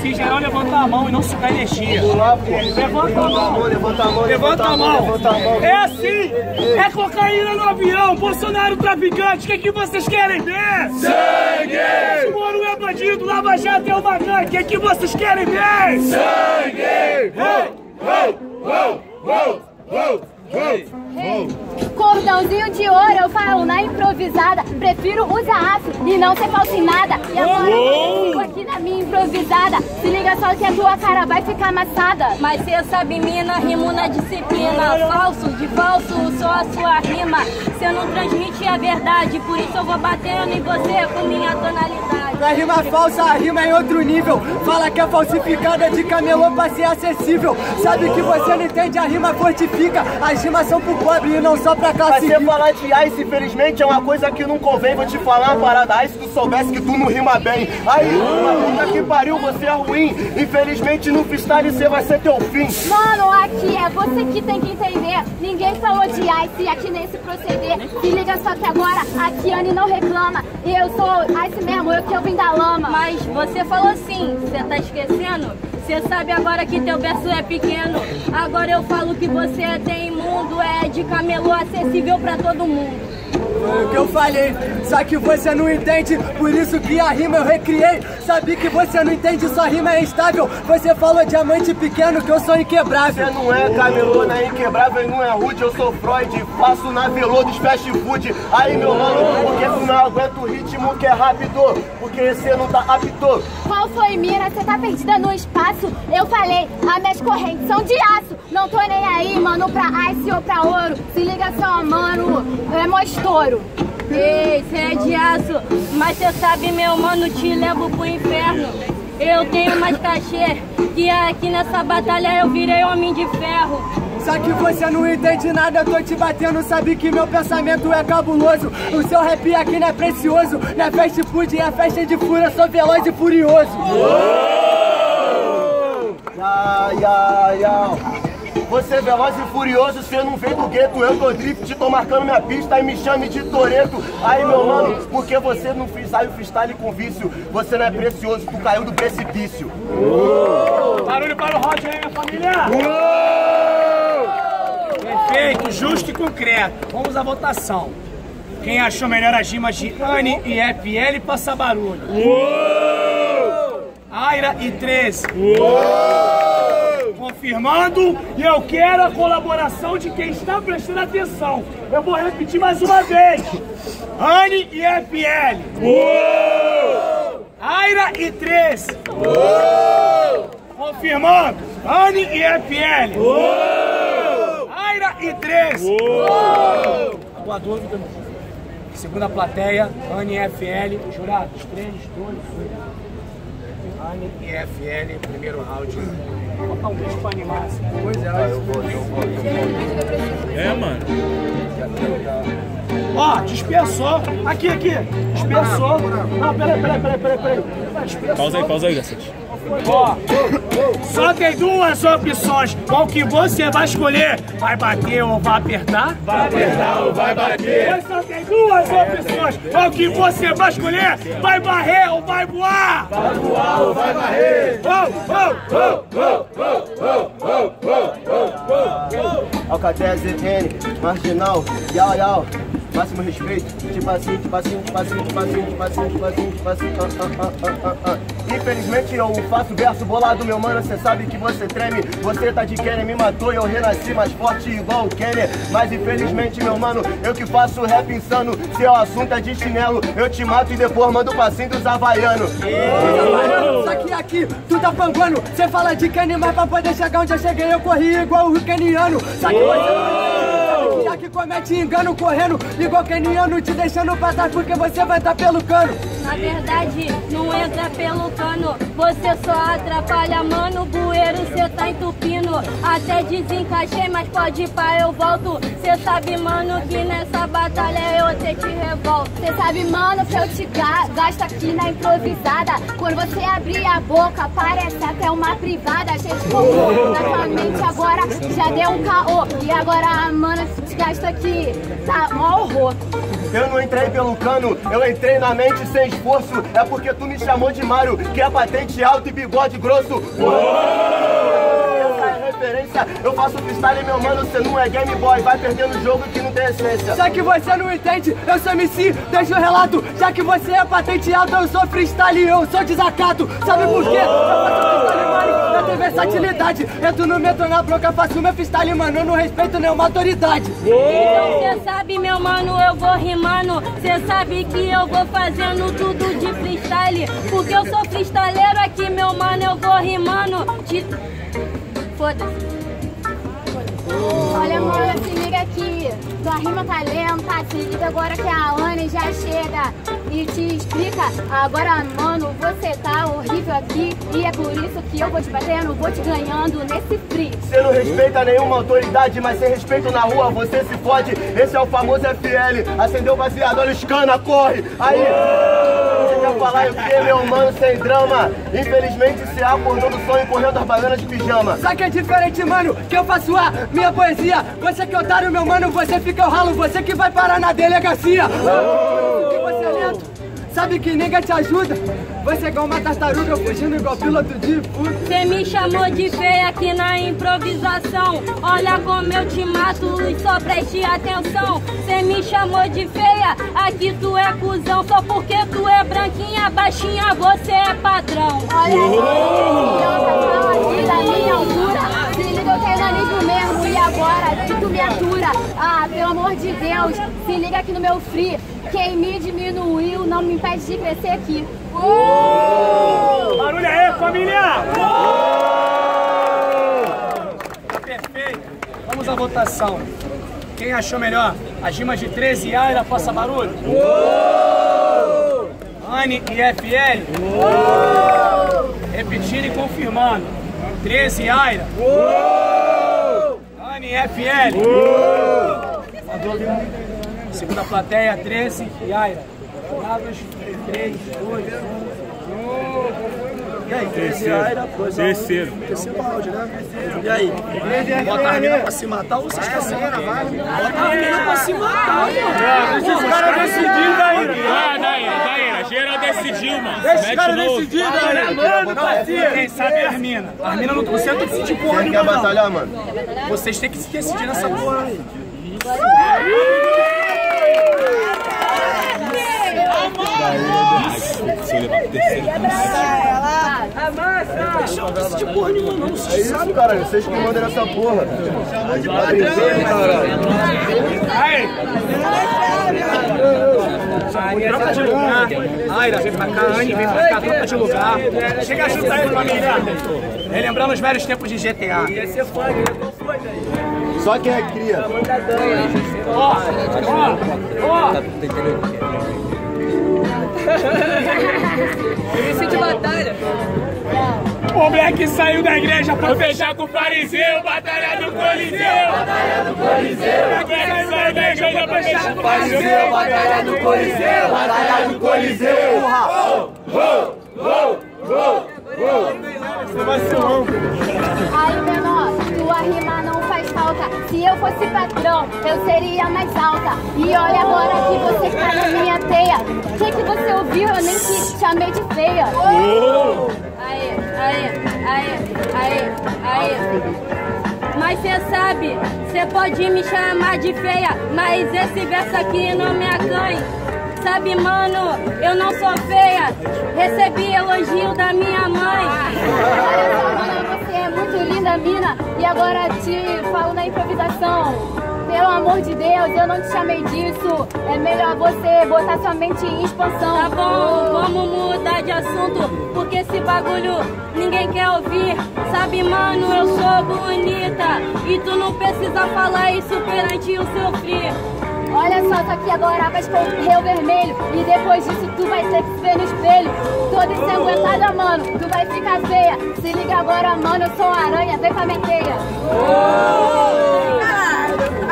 Se geral levantar a mão e não sugar energia. Levanta a mão. Levanta a mão, Levanta a mão. levanta. É assim. É cocaína no avião. Bolsonaro traficante. O que, que vocês querem ver? Sangue! Moro é bandido. Lava Jato é uma gangue. O que, que vocês querem ver? Sangue! Cordãozinho de ouro, eu falo na improvisada. Prefiro usar aço e não ser falso em nada. E agora eu fico aqui na minha improvisada. Se liga só que a tua cara vai ficar amassada. Mas cê sabe, mina, rimo na disciplina. Falso, de falso, só a sua rima. Cê não transmite a verdade, por isso eu vou batendo em você com minha tonalidade. Na rima falsa, a rima é em outro nível. Fala que é falsificada de camelô pra ser acessível. Sabe que você não entende, a rima fortifica. As são pro pobre e não só pra Mas classe você rica. falar de Ice, infelizmente, é uma coisa que não convém. Vou te falar uma parada. Ai, se tu soubesse que tu não rima bem. Aí, uma puta que pariu, você é ruim. Infelizmente, no freestyle, você vai ser teu fim. Mano, aqui é você que tem que entender. Ninguém falou de Ice aqui nesse proceder. Se liga só que agora a Kiane não reclama. Eu sou Ice mesmo, eu que eu vim da lama. Mas você falou sim, você tá esquecendo? Você sabe agora que teu verso é pequeno. Agora eu falo que você é tem imundo, é de camelô acessível pra todo mundo. Foi o que eu falei, só que você não entende, por isso que a rima eu recriei. Sabia que você não entende, sua rima é instável. Você falou diamante pequeno que eu sou Você inquebrável. não é camelô, não é inquebrável e não é rude. Eu sou Freud, faço na velô dos fast food. Aí, meu mano, porque tu não aguenta o ritmo que é rápido? Porque você não tá apto. Qual foi, Mira? Você tá perdida no espaço? Eu falei, as minhas correntes são de aço. Não tô nem aí, mano, pra ice ou pra ouro. Se liga só, mano, é mó estouro. Ei, cê é de aço, mas cê sabe, meu mano, te levo pro inferno. Eu tenho mais cachê, que aqui nessa batalha eu virei homem de ferro. Só que você não entende nada, eu tô te batendo, sabe que meu pensamento é cabuloso. O seu rap aqui não é precioso, não é fast food, é festa de fúria, sou veloz e furioso. Ya, ya, ya. Você é veloz e furioso, você não vem do gueto, eu tô drift, tô marcando minha pista e me chame de Toreto. Aí, meu mano, porque você não freestyle freestyle com vício, você não é precioso, tu caiu do precipício. Barulho para o Roger aí, minha família. Perfeito, justo e concreto. Vamos à votação. Quem achou melhor as rimas de Anne e FL passa barulho. Aira e 13. Confirmando, e eu quero a colaboração de quem está prestando atenção. Eu vou repetir mais uma vez. Anne e FL. Aira e 13. Confirmando, Anne e FL. Aira e 13. Alguma dúvida? Segunda plateia, Anne e FL. Jurados, 3, 2, 1. Anne e FL, primeiro round. Vou botar um bicho pra animar essa coisa. É, mano. Ó, dispersou. Aqui, aqui. Dispersou. Não, peraí, peraí, peraí, peraí, peraí. Pausa aí, pausa aí, Gacete. Ó, só tem duas opções. Qual que você vai escolher? Vai bater ou vai apertar? Vai apertar ou vai bater? Só tem duas opções. Qual que você vai escolher? Vai barrer ou vai voar? Vai voar ou vai barrer? Oh, oh, oh, oh, oh, oh, oh, oh, oh, oh. Alcatel ZN, marginal, yau yau, máximo respeito, tipo assim, tipo assim, tipo assim, tipo assim, tipo assim, tipo assim, tipo assim, ah, ah, ah. Infelizmente eu faço verso bolado, meu mano, cê sabe que você treme, você tá de Kenner, me matou e eu renasci mais forte igual o Kenner, mas infelizmente, meu mano, eu que faço rap insano, se o assunto é de chinelo, eu te mato e depois mando cima dos havaianos. Só que aqui, tu tá panguando, cê fala de Kenny, mas pra poder chegar onde eu cheguei eu corri igual o keniano. Só que você que comete engano correndo, igual keniano, te deixando trás porque você vai tá pelo cano. Na verdade, não entra pelo cano, você só atrapalha, mano. Bueiro, cê tá entupindo. Até desencaixei, mas pode pra eu volto. Cê sabe, mano, que nessa batalha eu te te revolto. Você sabe, mano, que eu te ga- gasto aqui na improvisada. Quando você abrir a boca, parece até uma privada. Gente colocou na já deu um caô. E agora, mano, te gasto aqui, tá mó horror. Eu não entrei pelo cano, eu entrei na mente sem esforço é porque tu me chamou de Mário, que é patente alto e bigode grosso. É referência, eu faço freestyle, meu mano, cê não é Game Boy, vai perdendo o jogo que não tem essência. Já que você não entende, eu sou MC, deixa o relato. Já que você é patente alta, eu sou freestyle eu sou desacato. Sabe por quê? Eu faço freestyle, mano, eu tenho versatilidade. Entro no metrô na bronca, faço meu freestyle, mano, eu não respeito nenhuma autoridade. Então cê sabe, meu mano, eu vou rimando. Cê sabe que eu vou fazendo tudo de freestyle. Porque eu sou freestyleiro aqui, meu mano, eu vou rimando. Te... Foda-se. Olha, mano, se liga aqui. Tua rima tá lenta, se liga agora que a Anne já chega e te explica. Agora, mano, você tá horrível aqui e é por isso que eu vou te batendo, vou te ganhando nesse free. Você não respeita nenhuma autoridade, mas sem respeito na rua você se fode. Esse é o famoso FL. Acendeu o baseado, olha os cana, corre. Aí, falar o quê, meu mano, sem drama? Infelizmente, você acordou do sonho correndo as bananas de pijama. Só que é diferente, mano, que eu faço a minha poesia. Você que é otário, meu mano, você fica o ralo, você que vai parar na delegacia. Que lento. Sabe que ninguém te ajuda? Você é igual uma tartaruga fugindo igual piloto de fuga. Cê me chamou de feia aqui na improvisação. Olha como eu te mato e só preste atenção. Cê me chamou de feia, aqui tu é cuzão. Só porque tu é branquinha, baixinha, você é padrão. Olha, aqui da minha altura. Se liga, eu tenho nanismo mesmo. E agora, que tu me atura? Ah, pelo amor de Deus, se liga aqui no meu free. Quem me diminuiu não me impede de crescer aqui. Barulho aí, família! Tá perfeito. Vamos à votação. Quem achou melhor? As rimas de 13 e Aira, faça barulho. Anne e FL. Repetindo e confirmando. 13 e Aira. Anne e FL. Segunda plateia, 13 e Aira. Palavras, 3, 2, 1. E aí, 13 e Aira, 2 Terceiro. Terceiro áudio, né? E aí? Bota a mina pra se matar ou vocês querem? Bota a mina pra se matar, mano. Deixa os caras decidirem daí. Vai, daí, daí. Geral decidiu, mano. Deixa os caras novo. decidirem, daí. Mano, parceiro. Quem sabe é a mina. A mina não você não tem que decidir porra nenhuma, quer não. batalhar, mano? Vocês têm que se decidir nessa porra aí. Levar decidir porra nenhuma, não. É isso. Vocês que mandam porra. De. Aira, vem pra cá. Vem pra cá. Troca de lugar. Chega junto aí, família. Relembrando os velhos tempos de GTA. Só quem é cria. Ó, ó, ó. O moleque saiu da igreja pra fechar com o fariseu. Batalha do Coliseu. Batalha do Coliseu. O moleque saiu da igreja pra fechar com o fariseu. Batalha do Coliseu. Batalha do Coliseu. Aí, menor, tua rima não faz falta. Se eu fosse patrão, eu seria mais alta. E olha agora que você está na minha teia. O que, que você ouviu? Eu nem te chamei de feia. Aê, aê, aê, aê, aê. Mas cê sabe, cê pode me chamar de feia, mas esse verso aqui não me acanhe. Sabe, mano, eu não sou feia. Recebi elogio da minha mãe. Olha só, mano, você é muito linda, mina. E agora te falo na improvisação. Pelo amor de Deus, eu não te chamei disso. É melhor você botar sua mente em expansão. Tá bom, vamos mudar de assunto, porque esse bagulho ninguém quer ouvir. Sabe, mano, eu sou bonita e tu não precisa falar isso perante o seu free. Olha só, só que agora vai escorrer o vermelho. E depois disso tu vai ter que se ver no espelho. Toda ensanguentada, mano, tu vai ficar feia. Se liga agora, mano, eu sou uma aranha, vem pra minha teia.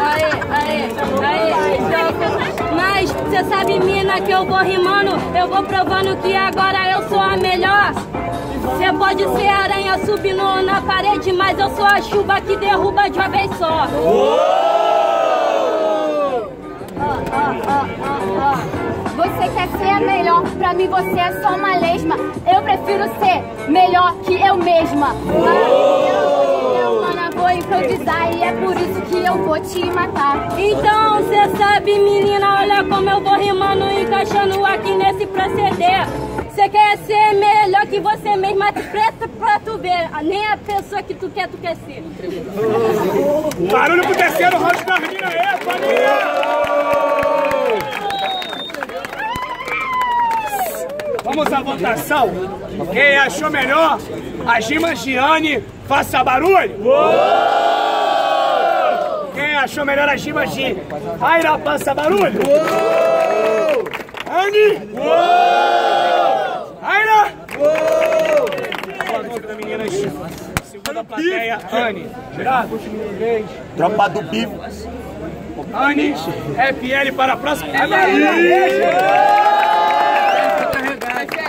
Aê, aê, aê. Mas cê sabe, mina, que eu vou rimando, eu vou provando que agora eu sou a melhor. Você pode ser aranha subindo na parede, mas eu sou a chuva que derruba de uma vez só. Você quer ser melhor, pra mim você é só uma lesma. Eu prefiro ser melhor que eu mesma. Mas mana, vou improvisar e é por isso que eu vou te matar. Então cê sabe, menina, olha como eu vou rimando, encaixando aqui nesse proceder. Cê quer ser melhor que você mesma, presta pra tu ver. Nem a pessoa que tu quer, tu quer ser. Barulho pro terceiro round da mina aí, família! Vamos à votação. Quem achou melhor? A Gima Giane, faça barulho! Quem achou melhor a Gima Gi? Aira, faça barulho! Anne! Aira! Aplausos pra meninas. Segunda plateia, Anne. Jurado, Tropa do bico. Anne, FL para a próxima. Vai, Maria!